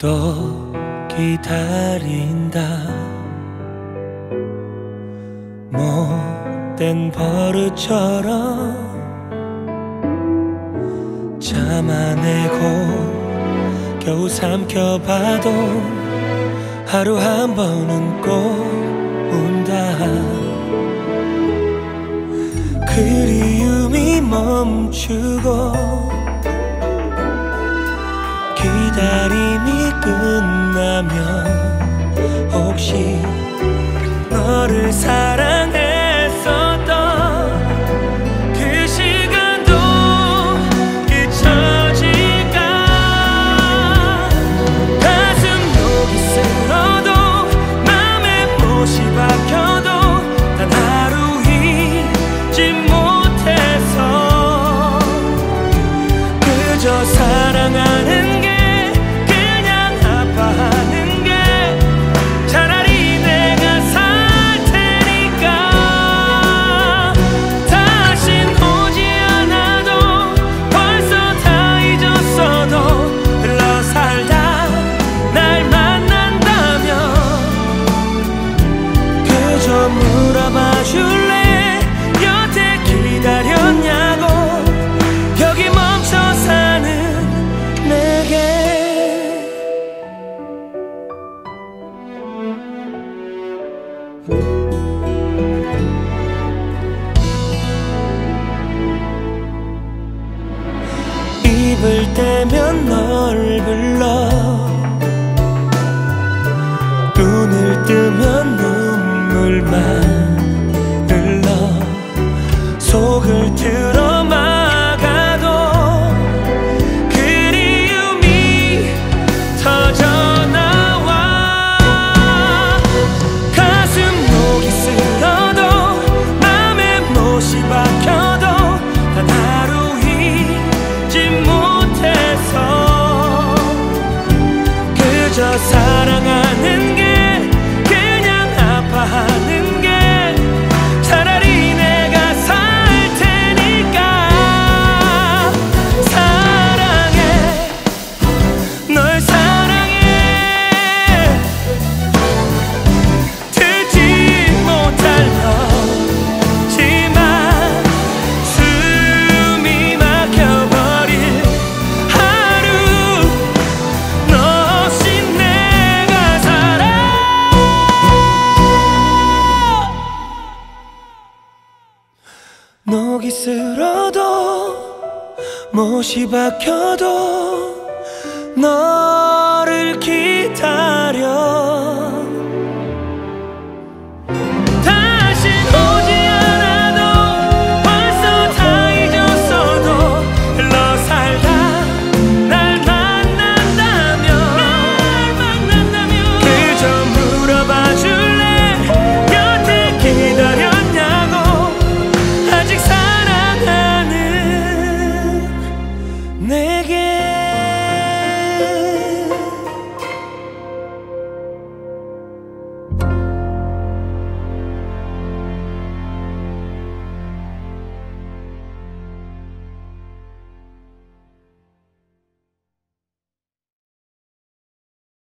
또 기다린다. 못된 버릇처럼 참아내고 겨우 삼켜봐도 하루 한 번은 꼭 운다. 그리움이 멈추고 기다림이 끝나면 혹시 너를 사랑 싶을 때면 널 불러. 그저 사랑하는 게 그냥 아파하는 목이 쓸어도 못이 박혀도 너